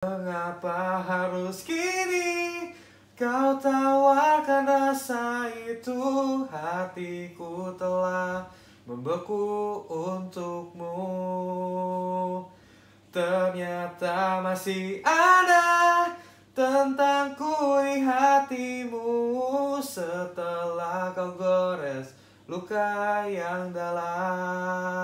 Mengapa harus kini kau tawarkan rasa itu? Hatiku telah membeku untukmu. Ternyata masih ada tentangku di hatimu. Setelah kau gores luka yang dalam.